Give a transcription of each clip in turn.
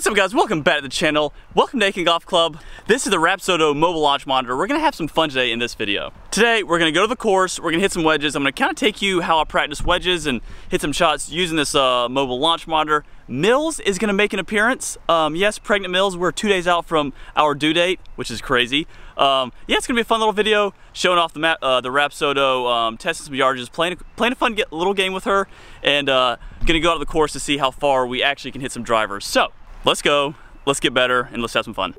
What's up guys, welcome back to the channel. Welcome to Aiken Golf Club. This is the Rapsodo mobile launch monitor. We're gonna have some fun today in this video. Today, we're gonna go to the course, we're gonna hit some wedges. I'm gonna kinda take you how I practice wedges and hit some shots using this uh, mobile launch monitor. Mills is gonna make an appearance. Um, yes, pregnant Mills, we're two days out from our due date, which is crazy. Um, yeah, it's gonna be a fun little video showing off the uh, the Rapsodo, um, testing some yardages, playing, playing a fun little game with her, and uh, gonna go out to the course to see how far we actually can hit some drivers. So, let's go, let's get better, and let's have some fun.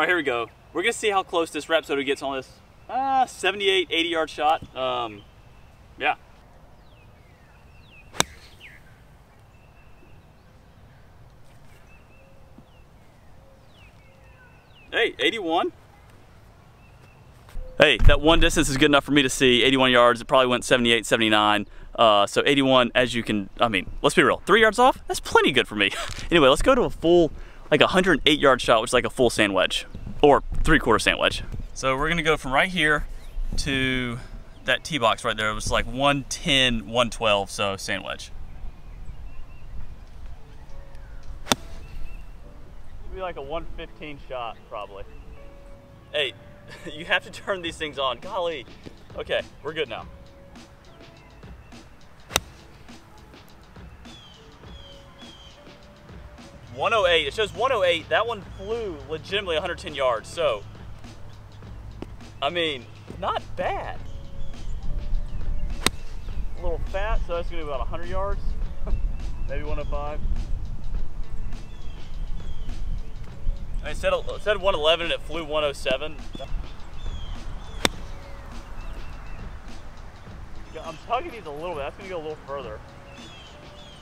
All right, here we go. We're gonna see how close this Rapsodo gets on this uh, 78, 80 yard shot. Um, yeah. Hey, 81. Hey, that one distance is good enough for me to see. 81 yards, it probably went 78, 79. Uh, so 81, as you can, I mean, let's be real, three yards off, that's plenty good for me. anyway, let's go to a full like a 108 yard shot, which is like a full sand wedge or three quarter sand wedge. So we're gonna go from right here to that tee box right there. It was like 110, 112, so sand wedge. It'd be like a 115 shot probably. Hey, you have to turn these things on, golly. Okay, we're good now. 108. It shows 108. That one flew legitimately 110 yards. So, I mean, not bad. A little fat, so that's gonna be about 100 yards, maybe 105. I said, said 111 and it flew 107. I'm tugging these a little bit. That's gonna go a little further.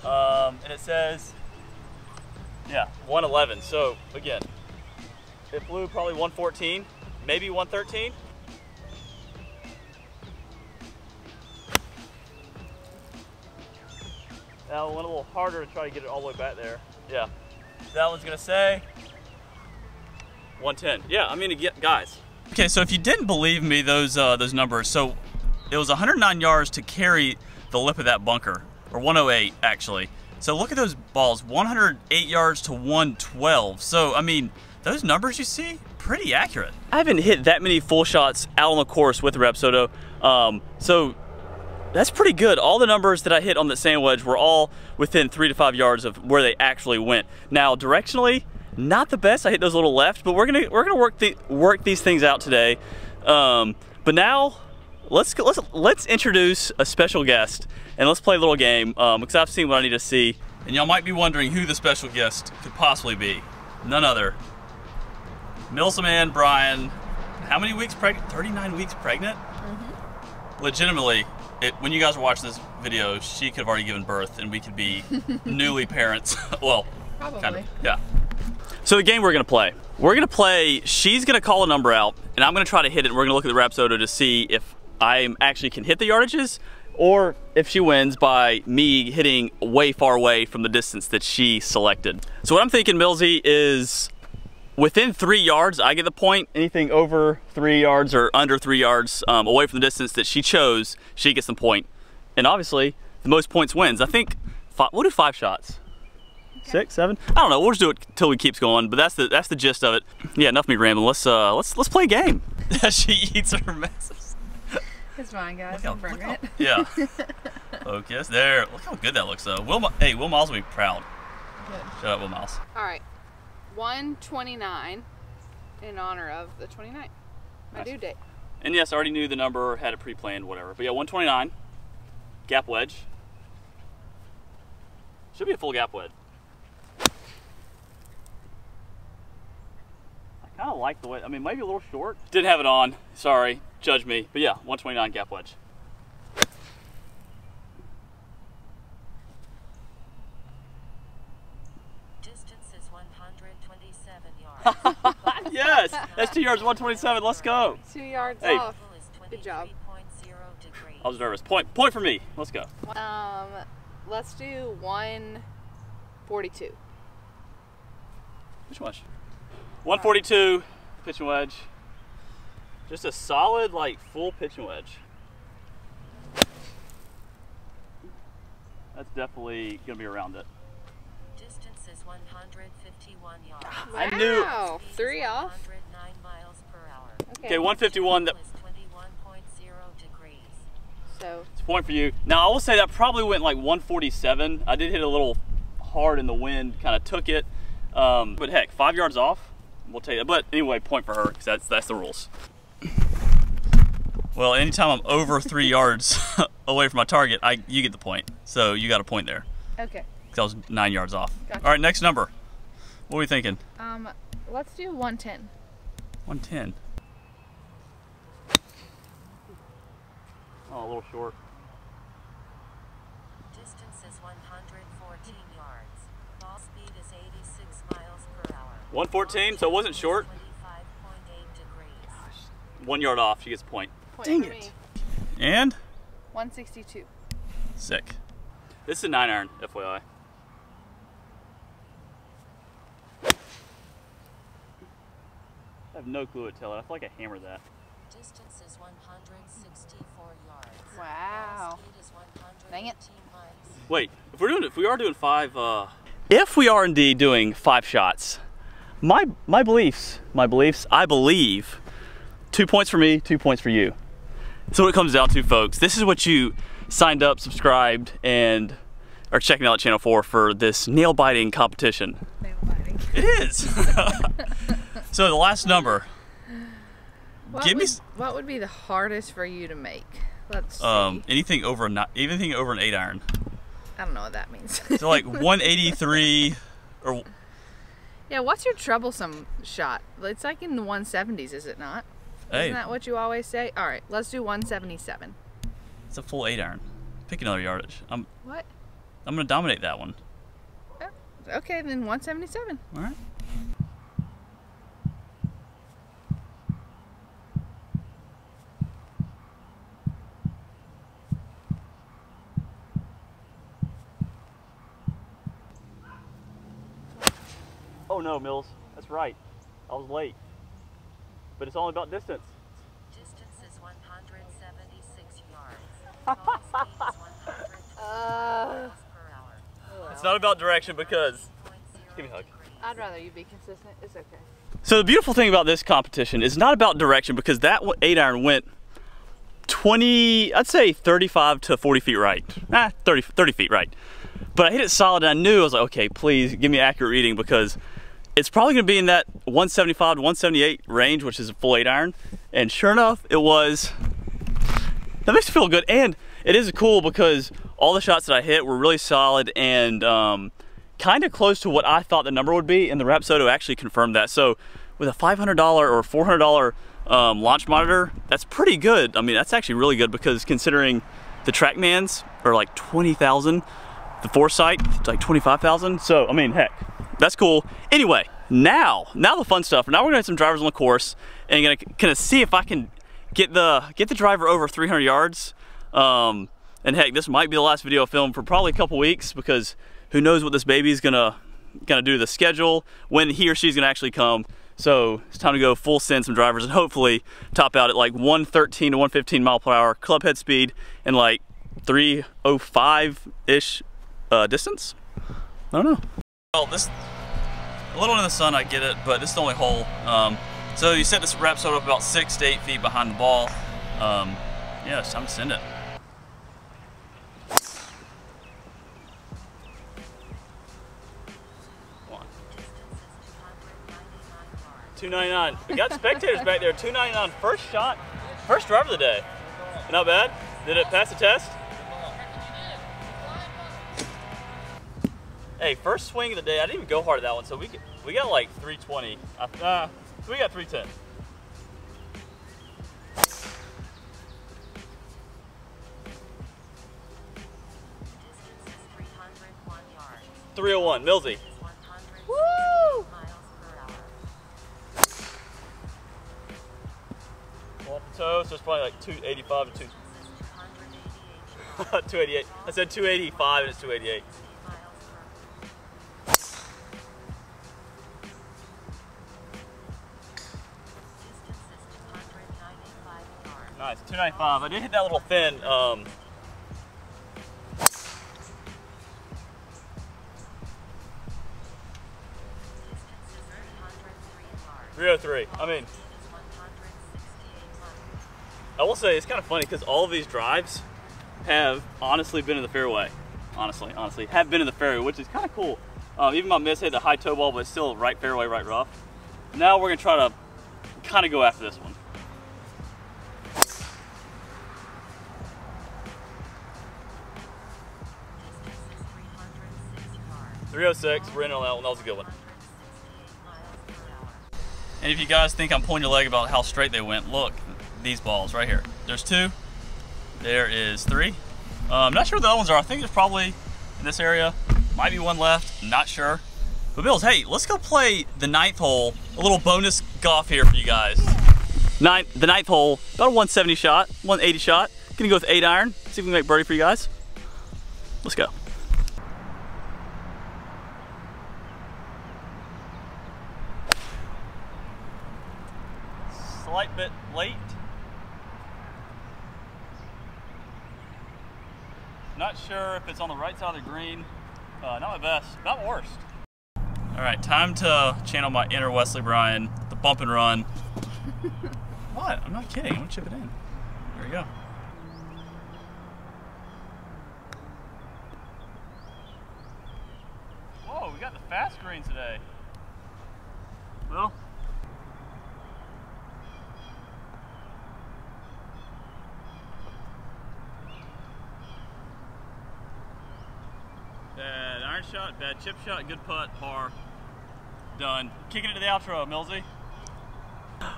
Um, and it says yeah, 111. So again, it flew probably 114, maybe 113. That one a little harder to try to get it all the way back there. Yeah. That one's gonna say 110. Yeah, I mean, guys. Okay, so if you didn't believe me, those uh, those numbers, so it was 109 yards to carry the lip of that bunker, or 108 actually. So look at those balls, 108 yards to 112. So, I mean, those numbers you see, pretty accurate. I haven't hit that many full shots out on the course with the Rapsodo. Um, so that's pretty good. All the numbers that I hit on the sand wedge were all within three to five yards of where they actually went. Now, directionally, not the best. I hit those a little left, but we're gonna we're gonna work the work these things out today. Um, but now let's let's let's introduce a special guest and let's play a little game um, because I've seen what I need to see. And y'all might be wondering who the special guest could possibly be. None other. Milsa man Bryan. How many weeks pregnant? 39 weeks pregnant? Mm -hmm. Legitimately, it, when you guys are watching this video, she could have already given birth and we could be newly parents. well, Probably. Kind of, yeah. So the game we're gonna play, we're gonna play, she's gonna call a number out and I'm gonna try to hit it and we're gonna look at the Rapsodo to see if I actually can hit the yardages or if she wins by me hitting way far away from the distance that she selected. So what I'm thinking, Millsy, is within three yards, I get the point. Anything over three yards or under three yards um, away from the distance that she chose, she gets the point. And obviously, the most points wins. I think, we we'll do five shots. Okay. Six, seven? I don't know. We'll just do it till it keeps going. But that's the that's the gist of it. Yeah, enough of me rambling. Let's uh let's let's play a game. she eats her messes. It's fine, guys. Look how, look how, yeah. Focus. There. Look how good that looks, though. Will, hey, Will Miles will be proud. Good. Shut up, Will Miles. All right. 129 in honor of the 29th. My nice. due date. And yes, I already knew the number, had it pre-planned, whatever. But yeah, 129, gap wedge. Should be a full gap wedge. I kind of like the way, I mean, maybe a little short. Didn't have it on, sorry, judge me. But yeah, 129 gap wedge. Distance is 127 yards. yes, that's two yards, 127. Let's go. Two yards Hey. off. Good job. 23.0 degrees. I was nervous. Point, point for me. Let's go. Um, let's do 142. Pitch wedge. 142, pitching wedge. Just a solid, like, full pitching wedge. That's definitely gonna be around it. Distance is 151 yards. I knew- Wow, three off. 109 miles per hour. Okay, 151. That, 21.0 degrees. So, It's a point for you. Now I will say that probably went like 147. I did hit a little hard in the wind, kind of took it. Um, but heck, five yards off, we'll take that. But anyway, point for her because that's that's the rules. Well, anytime I'm over three yards away from my target, I you get the point. So you got a point there okay. because I was nine yards off. Gotcha. All right, next number. What are we thinking? Um, let's do 110. 110. Oh, a little short. Distance is 114 yards. Ball speed is 86 miles per hour. 114, so it wasn't short. 25.8 degrees. One yard off, she gets a point. Point Dang for it. me. And 162. Sick. This is a nine iron, FYI. I have no clue what to tell it. I feel like I hammered that. Distance is 164 yards. Wow. Ball speed is 118 Dang it. miles. Wait, if we're doing if we are doing five uh if we are indeed doing five shots, my my beliefs, my beliefs, I believe two points for me, two points for you. So what it comes down to, folks, this is what you signed up, subscribed, and are checking out channel four for this nail biting competition. Nail biting. It is. so the last number, What Give would, s- what would be the hardest for you to make? Let's see. um, anything over anything over an eight iron. I don't know what that means. So like 183 or yeah, what's your troublesome shot? It's like in the 170s, is it not? Hey, Isn't that what you always say? All right, let's do 177. it's a full eight iron. Pick another yardage. I'm What? I'm gonna dominate that one. Oh, okay, then 177. All right. Oh no, Mills. That's right. I was late. But it's all about distance. Distance is 176 yards. Ball is 120 miles per hour. It's not about direction because. Give me a hug. I'd rather you be consistent. It's okay. So the beautiful thing about this competition is not about direction because that eight iron went 20, I'd say 35 to 40 feet right. Ah, 30, 30 feet right. But I hit it solid and I knew I was like, okay, please give me accurate reading because it's probably gonna be in that 175 to 178 range, which is a full eight iron. And sure enough, it was. That makes me feel good. And it is cool because all the shots that I hit were really solid and um, kind of close to what I thought the number would be. And the Rapsodo actually confirmed that. So with a $500 or $400 um, launch monitor, that's pretty good. I mean, that's actually really good because considering the TrackMans are like 20,000, the Foresight like 25,000. So, I mean, heck, that's cool. Anyway, now, now the fun stuff. Now we're gonna have some drivers on the course and gonna kind of see if I can get the get the driver over 300 yards. Um, and heck, this might be the last video I film for probably a couple weeks because who knows what this baby's gonna gonna do to the schedule when he or she's gonna actually come. So it's time to go full send some drivers and hopefully top out at like 113 to 115 mile per hour club head speed and like 305 ish uh, distance. I don't know. Well, this a little in the sun, I get it, but this is the only hole. Um, so you set this Rapsodo up about six to eight feet behind the ball. Um, yeah, it's time to send it. Is 299 299. We got spectators back there. 299 first shot First drive of the day. Not bad. Did it pass the test? Hey, first swing of the day. I didn't even go hard at that one, so we we got like 320. Uh, we got 310. 301 yards. 301, Millsy. Woo! off the toe, so it's probably like 285 to 2, Distance is 288 yards. 288. I said 285 and it's 288. Nice, 295. I did hit that little thin. Um, 303 I mean, Speed is 168 miles. I will say it's kind of funny because all of these drives have honestly been in the fairway. Honestly, honestly, have been in the fairway, which is kind of cool. Um, even my miss hit the high toe ball, but it's still right fairway, right rough. Now we're gonna try to kind of go after this one. 306 we're in on that one. That was a good one. 168 miles per hour. And if you guys think I'm pulling your leg about how straight they went, look, these balls right here. There's two. There is three. Uh, I'm not sure what the other ones are. I think there's probably in this area. Might be one left. Not sure. But Bills, hey, let's go play the ninth hole. A little bonus golf here for you guys. Ninth, the ninth hole, about a 170 shot, 180 shot. Gonna go with eight iron. See if we can make birdie for you guys. Let's go. Slight bit late. Not sure if it's on the right side of the green. Uh, not my best, not my worst. All right, time to channel my inner Wesley Bryan, the bump and run. what? I'm not kidding. I'm gonna chip it in. There we go. Whoa, we got the fast greens today. Well, Bad iron shot, bad chip shot, good putt, par. Done. Kicking it to the outro, Millsy.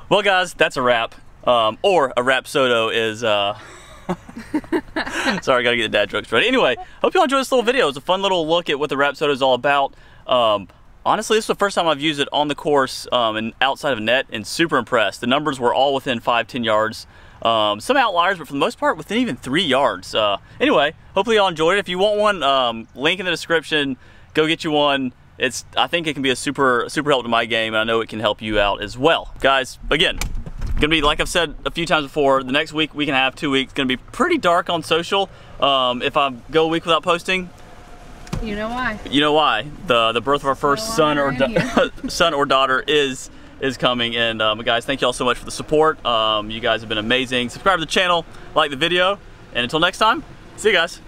Well, guys, that's a wrap. Um, or a rap sodo is. Uh... Sorry, I gotta get the dad jokes ready. Anyway, hope you all enjoyed this little video. It's a fun little look at what the Rapsodo is all about. Um, honestly, this is the first time I've used it on the course um, and outside of net, and super impressed. The numbers were all within five, ten yards. Um, some outliers, but for the most part, within even three yards. Uh, anyway, hopefully y'all enjoyed it. If you want one, um, link in the description. Go get you one. It's I think it can be a super super help to my game, and I know it can help you out as well, guys. Again, gonna be like I've said a few times before. The next week, week and a half, two weeks, gonna be pretty dark on social. Um, if I go a week without posting, You know why? you know why? The the birth of our first So son or I'm da- here. son or daughter is is coming. And um, guys, thank you all so much for the support. Um, you guys have been amazing. Subscribe to the channel, like the video, and until next time, see you guys.